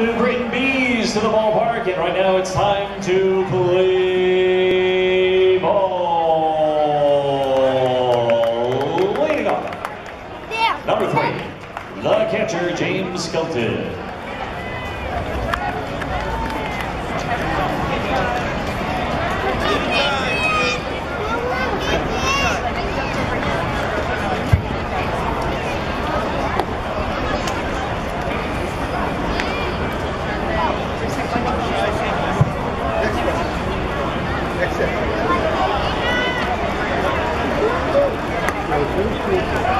New Britain Bees to the ballpark, and right now it's time to play ball. Leading off, number three, the catcher, James Skelton. Thank you.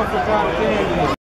Vamos ficar aqui.